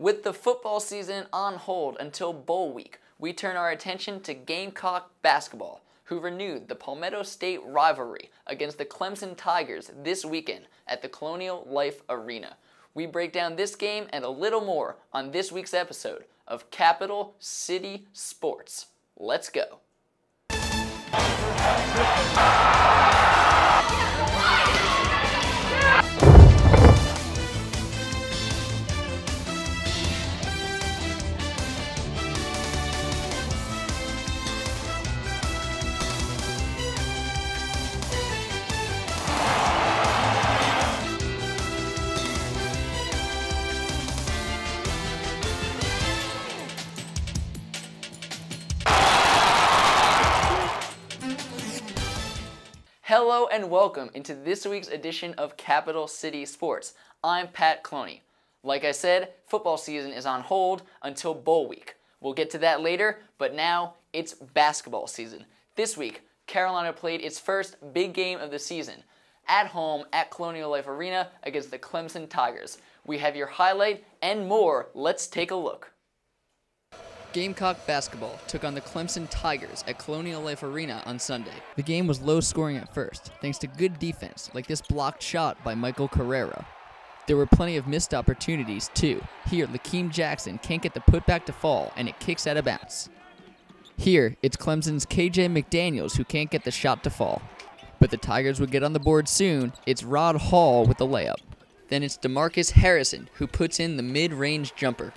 With the football season on hold until bowl week, we turn our attention to Gamecock basketball, who renewed the Palmetto State rivalry against the Clemson Tigers this weekend at the Colonial Life Arena. We break down this game and a little more on this week's episode of Capital City Sports. Let's go. Hello and welcome into this week's edition of Capital City Sports. I'm Pat Cloney. Like I said, football season is on hold until bowl week. We'll get to that later, but now it's basketball season. This week, Carolina played its first big game of the season at home at Colonial Life Arena against the Clemson Tigers. We have your highlight and more. Let's take a look. Gamecock basketball took on the Clemson Tigers at Colonial Life Arena on Sunday. The game was low scoring at first, thanks to good defense, like this blocked shot by Michael Carrera. There were plenty of missed opportunities, too. Here, Lakeem Jackson can't get the putback to fall, and it kicks out of bounds. Here, it's Clemson's KJ McDaniels who can't get the shot to fall. But the Tigers would get on the board soon. It's Rod Hall with the layup. Then it's DeMarcus Harrison who puts in the mid range jumper.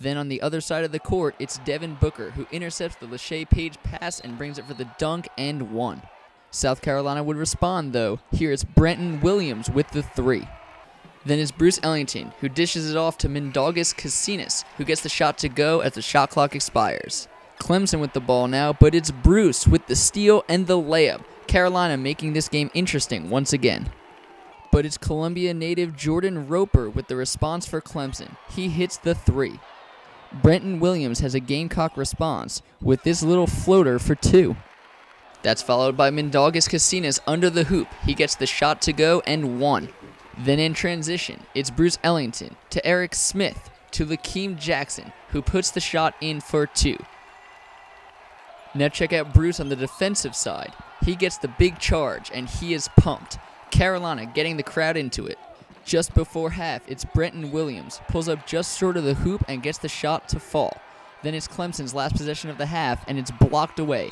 Then on the other side of the court, it's Devin Booker who intercepts the LaShay Page pass and brings it for the dunk and one. South Carolina would respond though. Here it's Brenton Williams with the three. Then it's Bruce Ellington who dishes it off to Mindaugas Kacinas who gets the shot to go as the shot clock expires. Clemson with the ball now, but it's Bruce with the steal and the layup. Carolina making this game interesting once again. But it's Columbia native Jordan Roper with the response for Clemson. He hits the three. Brenton Williams has a Gamecock response with this little floater for two. That's followed by Mindaugas Kacinas under the hoop. He gets the shot to go and one. Then in transition, it's Bruce Ellington to Eric Smith to Lakeem Jackson, who puts the shot in for two. Now check out Bruce on the defensive side. He gets the big charge and he is pumped. Carolina getting the crowd into it. Just before half, it's Brenton Williams, pulls up just short of the hoop and gets the shot to fall. Then it's Clemson's last possession of the half and it's blocked away.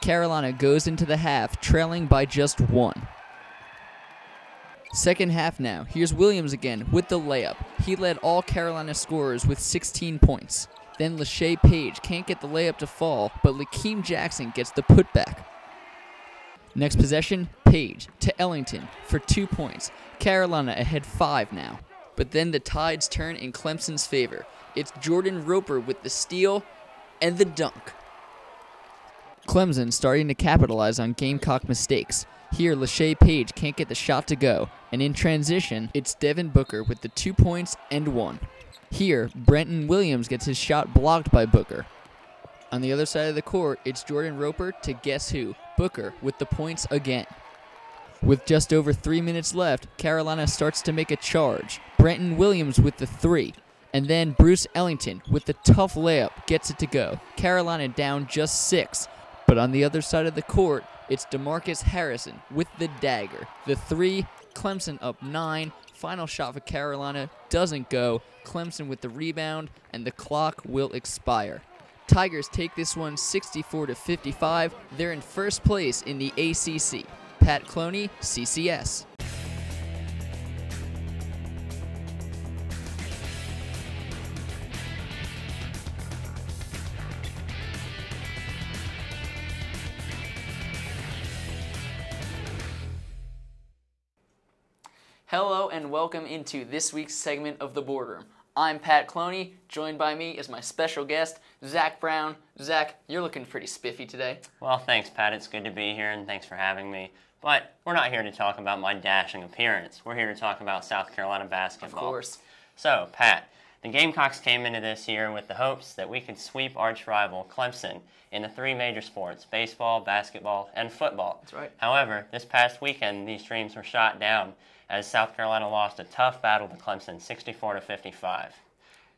Carolina goes into the half, trailing by just one. Second half now. Here's Williams again with the layup. He led all Carolina scorers with 16 points. Then LaShay Page can't get the layup to fall, but Lakeem Jackson gets the putback. Next possession, Page to Ellington for two points. Carolina ahead five now. But then the tides turn in Clemson's favor. It's Jordan Roper with the steal and the dunk. Clemson starting to capitalize on Gamecock mistakes. Here, LaShay Page can't get the shot to go, and in transition, it's Devin Booker with the two points and one. Here, Brenton Williams gets his shot blocked by Booker. On the other side of the court, it's Jordan Roper to guess who? Booker with the points again. With just over three minutes left, Carolina starts to make a charge. Brenton Williams with the three. And then Bruce Ellington with the tough layup gets it to go. Carolina down just six. But on the other side of the court, it's DeMarcus Harrison with the dagger. The three, Clemson up nine. Final shot for Carolina doesn't go. Clemson with the rebound, and the clock will expire. Tigers take this one 64 to 55. They're in first place in the ACC. Pat Cloney, CCS. Hello and welcome into this week's segment of the Boardroom. I'm Pat Cloney. Joined by me is my special guest, Zach Brown. Zach, you're looking pretty spiffy today. Well, thanks, Pat. It's good to be here, and thanks for having me. But we're not here to talk about my dashing appearance. We're here to talk about South Carolina basketball. Of course. So, Pat, the Gamecocks came into this year with the hopes that we could sweep arch rival Clemson in the three major sports baseball, basketball, and football. That's right. However, this past weekend, these dreams were shot down as South Carolina lost a tough battle to Clemson 64 to 55.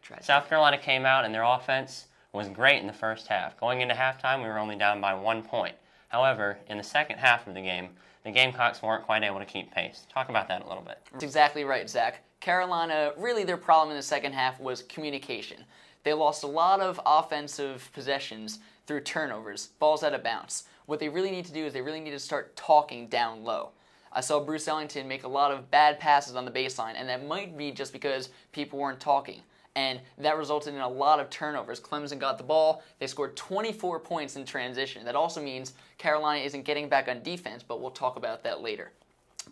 Tragic. South Carolina came out and their offense was great in the first half. Going into halftime, we were only down by one point. However, in the second half of the game, the Gamecocks weren't quite able to keep pace. Talk about that a little bit. That's exactly right, Zach. Carolina, really their problem in the second half was communication. They lost a lot of offensive possessions through turnovers, balls out of bounds. What they really need to do is they really need to start talking down low. I saw Bruce Ellington make a lot of bad passes on the baseline, and that might be just because people weren't talking. And that resulted in a lot of turnovers. Clemson got the ball. They scored 24 points in transition. That also means Carolina isn't getting back on defense, but we'll talk about that later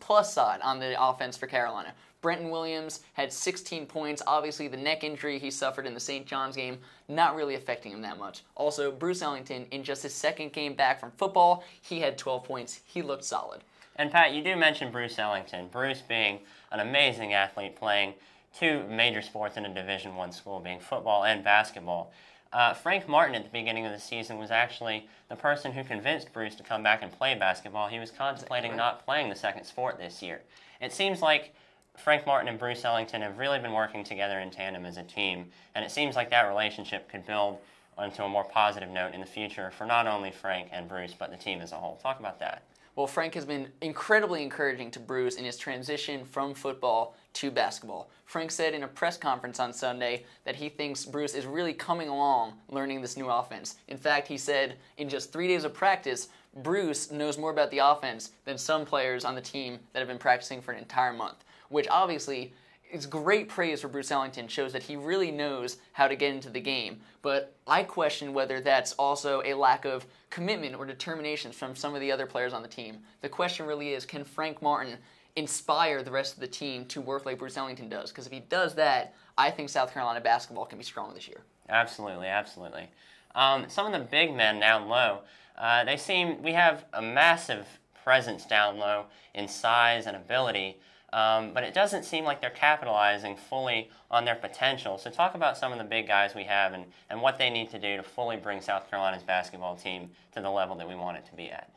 plus side on the offense for Carolina. Brenton Williams had 16 points. Obviously, the neck injury he suffered in the St. John's game not really affecting him that much. Also, Bruce Ellington, in just his second game back from football, he had 12 points. He looked solid. And Pat, you do mention Bruce Ellington. Bruce being an amazing athlete playing two major sports in a Division One school, being football and basketball. Uh, Frank Martin at the beginning of the season was actually the person who convinced Bruce to come back and play basketball. He was contemplating not playing the second sport this year. It seems like Frank Martin and Bruce Ellington have really been working together in tandem as a team, and it seems like that relationship could build onto a more positive note in the future for not only Frank and Bruce, but the team as a whole. Talk about that. Well, Frank has been incredibly encouraging to Bruce in his transition from football to basketball. Frank said in a press conference on Sunday that he thinks Bruce is really coming along learning this new offense. In fact, he said in just three days of practice, Bruce knows more about the offense than some players on the team that have been practicing for an entire month, which obviously is great praise for Bruce Ellington, shows that he really knows how to get into the game. But I question whether that's also a lack of commitment or determination from some of the other players on the team. The question really is can Frank Martin inspire the rest of the team to work like Bruce Ellington does? Because if he does that, I think South Carolina basketball can be strong this year. Absolutely, absolutely. Um, some of the big men down low, uh, they seem, we have a massive presence down low in size and ability. Um, but it doesn't seem like they're capitalizing fully on their potential. So, talk about some of the big guys we have and, and what they need to do to fully bring South Carolina's basketball team to the level that we want it to be at.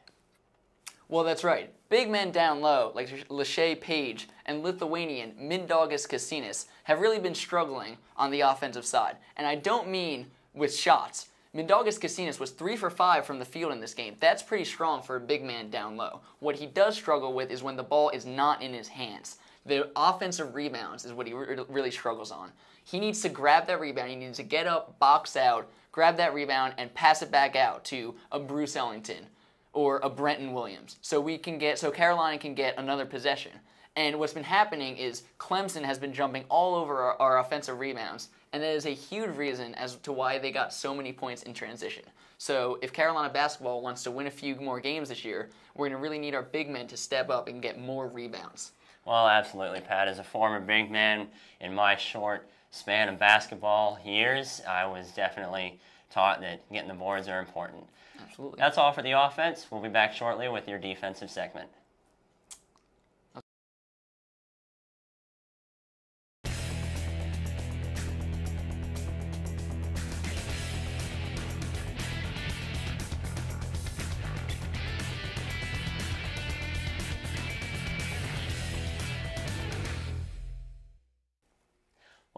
Well, that's right. Big men down low, like LaShay Page and Lithuanian Mindaugas Kacinas, have really been struggling on the offensive side. And I don't mean with shots. Mindaugas Kacinas was 3 for 5 from the field in this game. That's pretty strong for a big man down low. What he does struggle with is when the ball is not in his hands. The offensive rebounds is what he re- really struggles on. He needs to grab that rebound. He needs to get up, box out, grab that rebound, and pass it back out to a Bruce Ellington or a Brenton Williams. So we can get so Carolina can get another possession. And what's been happening is Clemson has been jumping all over our, our, offensive rebounds, and that is a huge reason as to why they got so many points in transition. So if Carolina basketball wants to win a few more games this year, we're going to really need our big men to step up and get more rebounds. Well, absolutely, Pat. As a former big man in my short span of basketball years, I was definitely taught that getting the boards are important. Absolutely. That's all for the offense. We'll be back shortly with your defensive segment.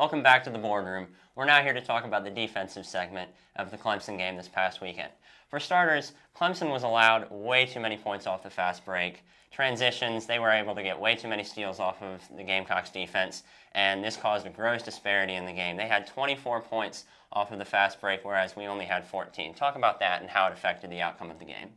Welcome back to the boardroom. We're now here to talk about the defensive segment of the Clemson game this past weekend. For starters, Clemson was allowed way too many points off the fast break. Transitions, they were able to get way too many steals off of the Gamecocks defense, and this caused a gross disparity in the game. They had 24 points off of the fast break, whereas we only had 14. Talk about that and how it affected the outcome of the game.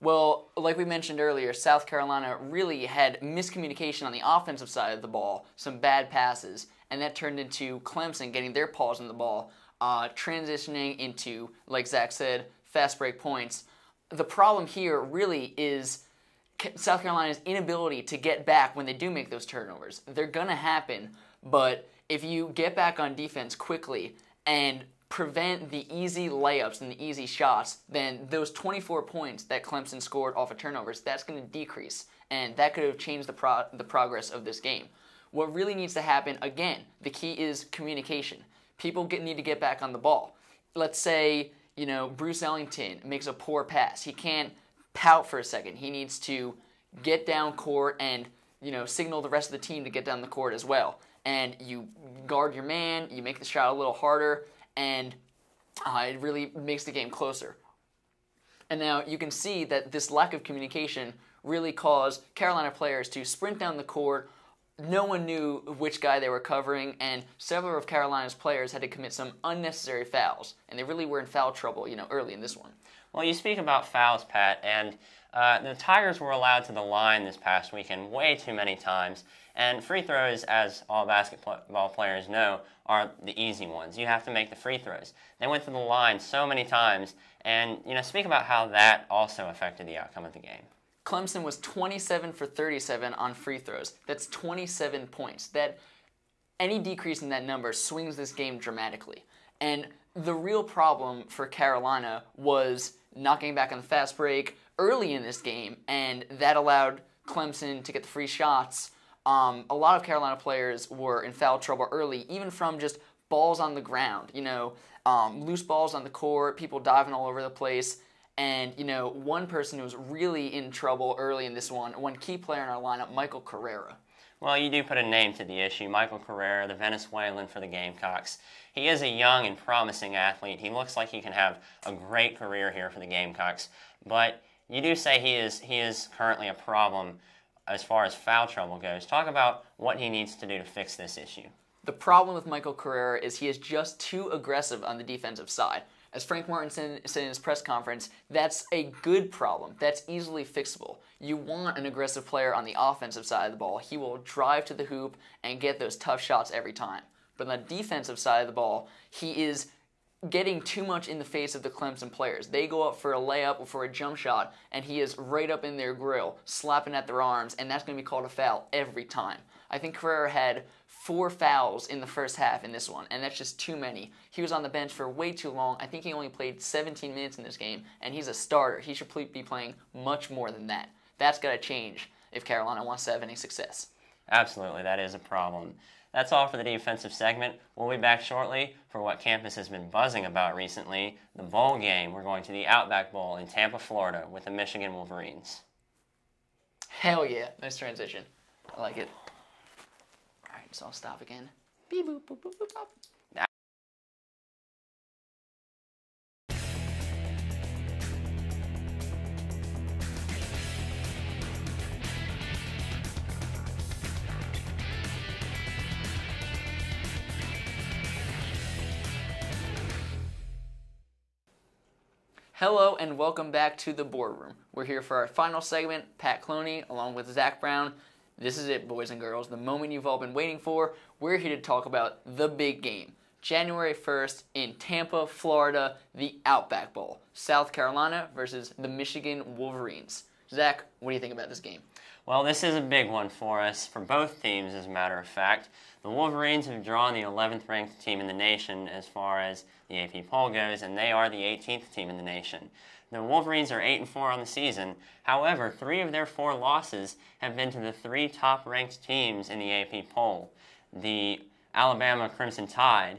Well, like we mentioned earlier, South Carolina really had miscommunication on the offensive side of the ball, some bad passes, and that turned into Clemson getting their paws on the ball, uh, transitioning into, like Zach said, fast break points. The problem here really is South Carolina's inability to get back when they do make those turnovers. They're going to happen, but if you get back on defense quickly and prevent the easy layups and the easy shots, then those 24 points that Clemson scored off of turnovers, that's going to decrease. And that could have changed the, pro- the progress of this game. What really needs to happen, again, the key is communication. People get, need to get back on the ball. Let's say, you know, Bruce Ellington makes a poor pass. He can't pout for a second. He needs to get down court and you know, signal the rest of the team to get down the court as well. And you guard your man, you make the shot a little harder, and uh, it really makes the game closer. And now you can see that this lack of communication really caused Carolina players to sprint down the court. No one knew which guy they were covering, and several of Carolina's players had to commit some unnecessary fouls, and they really were in foul trouble, you know, early in this one. Well, you speak about fouls, Pat, and uh, the Tigers were allowed to the line this past weekend way too many times, and free throws, as all basketball players know, are the easy ones. You have to make the free throws. They went to the line so many times, and you know, speak about how that also affected the outcome of the game. Clemson was 27 for 37 on free throws. That's 27 points. That any decrease in that number swings this game dramatically. And the real problem for Carolina was not getting back on the fast break early in this game, and that allowed Clemson to get the free shots. Um, a lot of Carolina players were in foul trouble early, even from just balls on the ground. You know, um, loose balls on the court, people diving all over the place. And, you know, one person who was really in trouble early in this one, one key player in our lineup, Michael Carrera. Well, you do put a name to the issue. Michael Carrera, the Venezuelan for the Gamecocks. He is a young and promising athlete. He looks like he can have a great career here for the Gamecocks. But you do say he is he is currently a problem as far as foul trouble goes. Talk about what he needs to do to fix this issue. The problem with Michael Carrera is he is just too aggressive on the defensive side. As Frank Martin said in his press conference, that's a good problem. That's easily fixable. You want an aggressive player on the offensive side of the ball. He will drive to the hoop and get those tough shots every time. But on the defensive side of the ball, he is getting too much in the face of the Clemson players. They go up for a layup or for a jump shot, and he is right up in their grill, slapping at their arms, and that's going to be called a foul every time. I think Carrera had four fouls in the first half in this one, and that's just too many. He was on the bench for way too long. I think he only played 17 minutes in this game, and he's a starter. He should be playing much more than that. That's got to change if Carolina wants to have any success. Absolutely, that is a problem. That's all for the defensive segment. We'll be back shortly for what campus has been buzzing about recently the bowl game. We're going to the Outback Bowl in Tampa, Florida with the Michigan Wolverines. Hell yeah. Nice transition. I like it. So I'll stop again. Beep, boop, boop, boop, boop, boop. Hello and welcome back to the boardroom. We're here for our final segment. Pat Cloney, along with Zach Brown. This is it, boys and girls. The moment you've all been waiting for. We're here to talk about the big game. January 1st in Tampa, Florida, the Outback Bowl. South Carolina versus the Michigan Wolverines. Zach, what do you think about this game? Well, this is a big one for us, for both teams, as a matter of fact. The Wolverines have drawn the 11th ranked team in the nation as far as the AP poll goes, and they are the 18th team in the nation. The Wolverines are 8 and 4 on the season. However, three of their four losses have been to the three top ranked teams in the AP poll the Alabama Crimson Tide,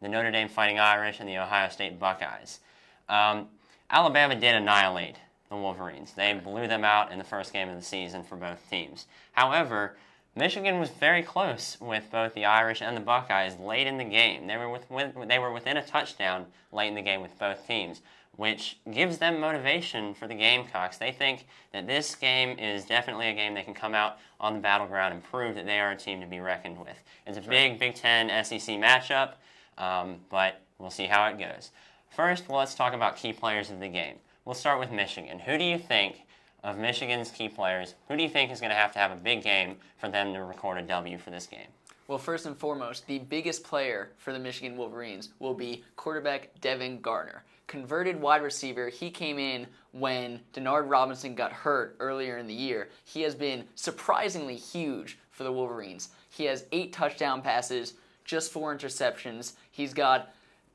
the Notre Dame Fighting Irish, and the Ohio State Buckeyes. Um, Alabama did annihilate the Wolverines. They blew them out in the first game of the season for both teams. However, Michigan was very close with both the Irish and the Buckeyes late in the game. They were, with, they were within a touchdown late in the game with both teams, which gives them motivation for the Gamecocks. They think that this game is definitely a game they can come out on the battleground and prove that they are a team to be reckoned with. It's a big Big Ten SEC matchup, um, but we'll see how it goes. First, well, let's talk about key players of the game. We'll start with Michigan. Who do you think of Michigan's key players, who do you think is going to have to have a big game for them to record a W for this game? Well, first and foremost, the biggest player for the Michigan Wolverines will be quarterback Devin Gardner. Converted wide receiver, he came in when Denard Robinson got hurt earlier in the year. He has been surprisingly huge for the Wolverines. He has eight touchdown passes, just four interceptions. He's got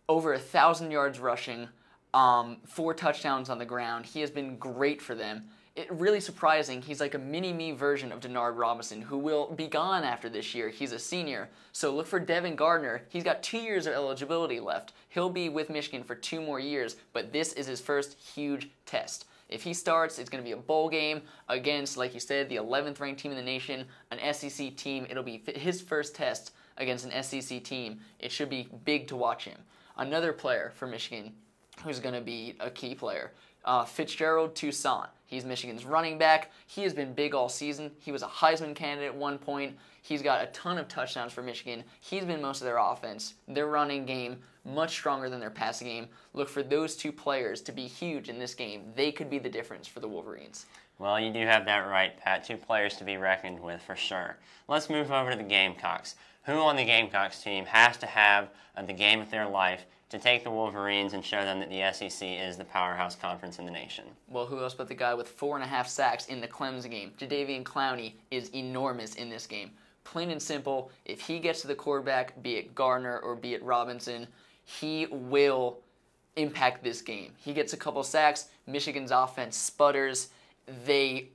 over a thousand yards rushing, um, four touchdowns on the ground. He has been great for them. It really surprising. He's like a mini me version of Denard Robinson, who will be gone after this year. He's a senior. So look for Devin Gardner. He's got two years of eligibility left. He'll be with Michigan for two more years, but this is his first huge test. If he starts, it's going to be a bowl game against, like you said, the 11th ranked team in the nation, an SEC team. It'll be his first test against an SEC team. It should be big to watch him. Another player for Michigan who's going to be a key player, uh, Fitzgerald Toussaint. He's Michigan's running back. He has been big all season. He was a Heisman candidate at one point. He's got a ton of touchdowns for Michigan. He's been most of their offense. Their running game much stronger than their passing game. Look for those two players to be huge in this game. They could be the difference for the Wolverines. Well, you do have that right, Pat. Two players to be reckoned with for sure. Let's move over to the Gamecocks. Who on the Gamecocks team has to have the game of their life to take the Wolverines and show them that the SEC is the powerhouse conference in the nation? Well, who else but the guy with four and a half sacks in the Clemson game? Jadeveon Clowney is enormous in this game. Plain and simple, if he gets to the quarterback, be it Gardner or be it Robinson, he will impact this game. He gets a couple sacks, Michigan's offense sputters, they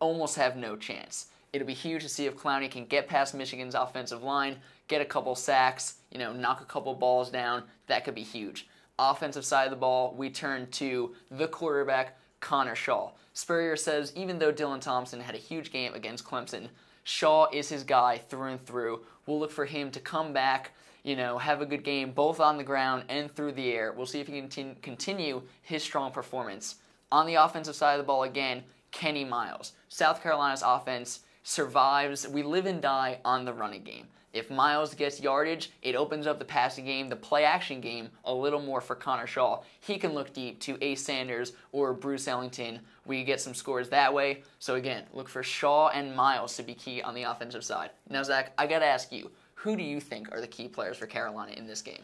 almost have no chance. It'll be huge to see if Clowney can get past Michigan's offensive line, get a couple sacks, you know, knock a couple balls down. That could be huge. Offensive side of the ball, we turn to the quarterback, Connor Shaw. Spurrier says even though Dylan Thompson had a huge game against Clemson, Shaw is his guy through and through. We'll look for him to come back, you know, have a good game both on the ground and through the air. We'll see if he can continue his strong performance. On the offensive side of the ball, again, Kenny Miles. South Carolina's offense survives. We live and die on the running game. If Miles gets yardage, it opens up the passing game, the play action game, a little more for Connor Shaw. He can look deep to Ace Sanders or Bruce Ellington. We get some scores that way. So again, look for Shaw and Miles to be key on the offensive side. Now, Zach, I got to ask you, who do you think are the key players for Carolina in this game?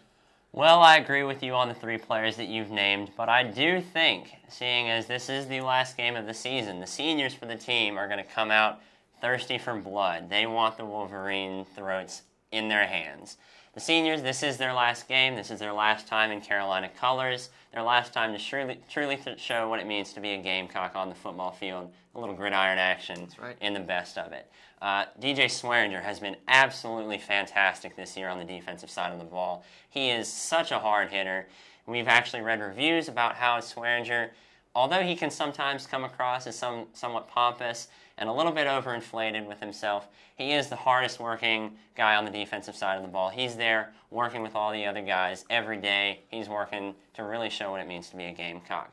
Well, I agree with you on the three players that you've named, but I do think, seeing as this is the last game of the season, the seniors for the team are going to come out thirsty for blood. They want the Wolverine throats in their hands. The seniors, this is their last game. This is their last time in Carolina colors. Their last time to truly, truly show what it means to be a Gamecock on the football field. A little gridiron action right. in the best of it. Uh, DJ Swearinger has been absolutely fantastic this year on the defensive side of the ball. He is such a hard hitter. We've actually read reviews about how Swearinger, although he can sometimes come across as some, somewhat pompous, and a little bit overinflated with himself. He is the hardest working guy on the defensive side of the ball. He's there working with all the other guys every day. He's working to really show what it means to be a Gamecock.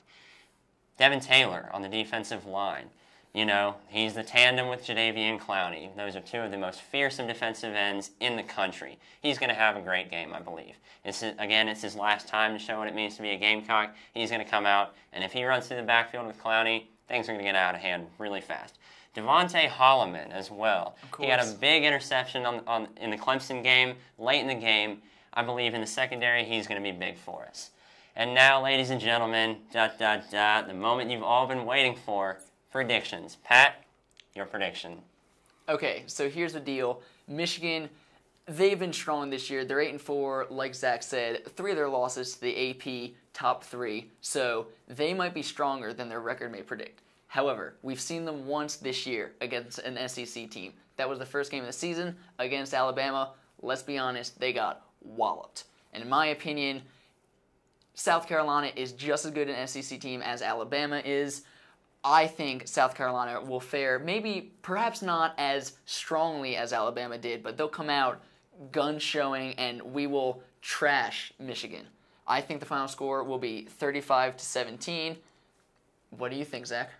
Devin Taylor on the defensive line. You know, he's the tandem with Jadeveon Clowney. Those are two of the most fearsome defensive ends in the country. He's going to have a great game, I believe. It's, again, it's his last time to show what it means to be a Gamecock. He's going to come out, and if he runs through the backfield with Clowney, things are going to get out of hand really fast. Devonte Holloman as well. He had a big interception on, on, in the Clemson game, late in the game. I believe in the secondary, he's going to be big for us. And now, ladies and gentlemen, dot, dot, dot, the moment you've all been waiting for predictions. Pat, your prediction. Okay, so here's the deal Michigan. They've been strong this year. They're eight and four, like Zach said. Three of their losses to the AP top three, so they might be stronger than their record may predict. However, we've seen them once this year against an SEC team. That was the first game of the season against Alabama. Let's be honest, they got walloped. And in my opinion, South Carolina is just as good an SEC team as Alabama is. I think South Carolina will fare maybe perhaps not as strongly as Alabama did, but they'll come out gun showing and we will trash Michigan. I think the final score will be 35 to 17. What do you think, Zach?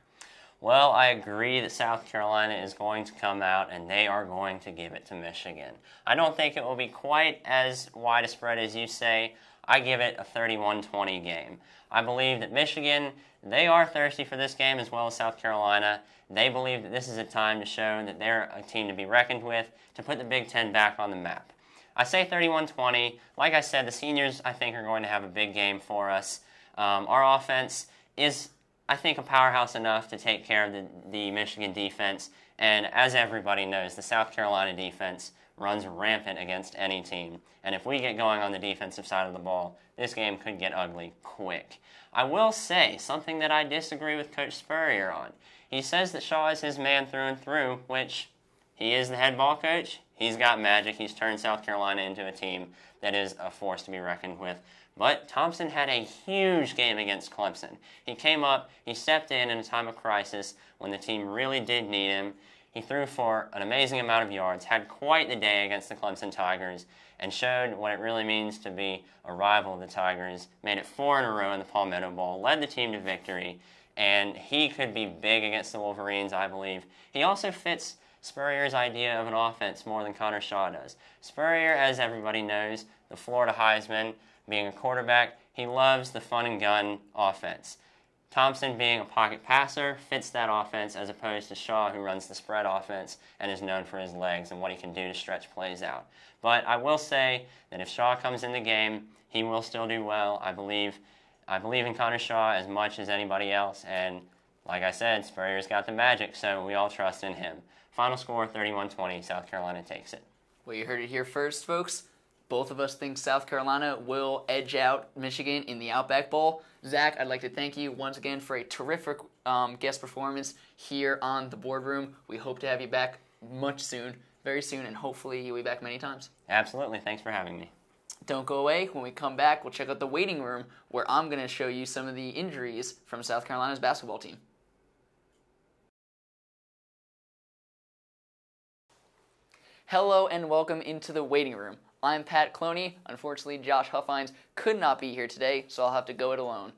Well, I agree that South Carolina is going to come out and they are going to give it to Michigan. I don't think it will be quite as wide a spread as you say. I give it a 31 20 game. I believe that Michigan, they are thirsty for this game as well as South Carolina. They believe that this is a time to show that they're a team to be reckoned with, to put the Big Ten back on the map. I say 31 20. Like I said, the seniors, I think, are going to have a big game for us. Um, our offense is I think, a powerhouse enough to take care of the, the Michigan defense. And as everybody knows, the South Carolina defense runs rampant against any team. And if we get going on the defensive side of the ball, this game could get ugly quick. I will say something that I disagree with Coach Spurrier on. He says that Shaw is his man through and through, which he is the head ball coach. He's got magic. He's turned South Carolina into a team that is a force to be reckoned with. But Thompson had a huge game against Clemson. He came up, he stepped in in a time of crisis when the team really did need him. He threw for an amazing amount of yards, had quite the day against the Clemson Tigers, and showed what it really means to be a rival of the Tigers. Made it four in a row in the Palmetto Bowl, led the team to victory, and he could be big against the Wolverines, I believe. He also fits Spurrier's idea of an offense more than Connor Shaw does. Spurrier, as everybody knows, the Florida Heisman, being a quarterback, he loves the fun and gun offense. Thompson, being a pocket passer, fits that offense as opposed to Shaw, who runs the spread offense and is known for his legs and what he can do to stretch plays out. But I will say that if Shaw comes in the game, he will still do well. I believe, I believe in Connor Shaw as much as anybody else, and like I said, Spurrier's got the magic, so we all trust in him. Final score 31 20, South Carolina takes it. Well, you heard it here first, folks. Both of us think South Carolina will edge out Michigan in the Outback Bowl. Zach, I'd like to thank you once again for a terrific um, guest performance here on the boardroom. We hope to have you back much soon, very soon, and hopefully you'll be back many times. Absolutely. Thanks for having me. Don't go away. When we come back, we'll check out the waiting room where I'm going to show you some of the injuries from South Carolina's basketball team. Hello and welcome into the waiting room. I'm Pat Cloney. Unfortunately, Josh Huffines could not be here today, so I'll have to go it alone.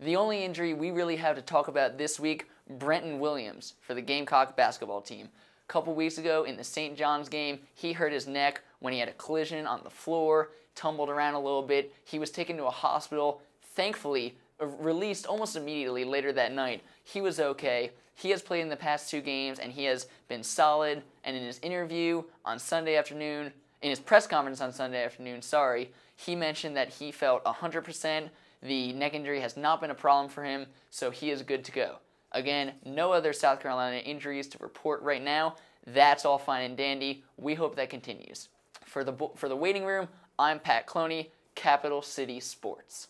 The only injury we really have to talk about this week, Brenton Williams for the Gamecock basketball team. A couple weeks ago in the St. John's game, he hurt his neck when he had a collision on the floor, tumbled around a little bit. He was taken to a hospital. Thankfully, uh, released almost immediately later that night. He was okay. He has played in the past two games and he has been solid. And in his interview on Sunday afternoon, in his press conference on Sunday afternoon, sorry, he mentioned that he felt 100%. The neck injury has not been a problem for him, so he is good to go. Again, no other South Carolina injuries to report right now. That's all fine and dandy. We hope that continues. For the for the waiting room, I'm Pat Cloney, Capital City Sports.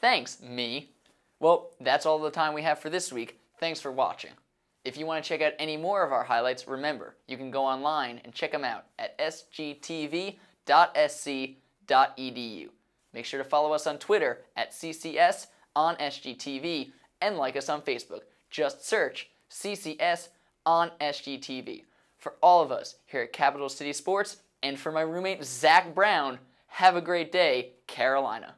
Thanks, me. Well, that's all the time we have for this week. Thanks for watching. If you want to check out any more of our highlights, remember, you can go online and check them out at sgtv.sc.edu. Make sure to follow us on Twitter at CCS on SGTV and like us on Facebook. Just search CCS on SGTV. For all of us here at Capital City Sports and for my roommate Zach Brown, have a great day, Carolina.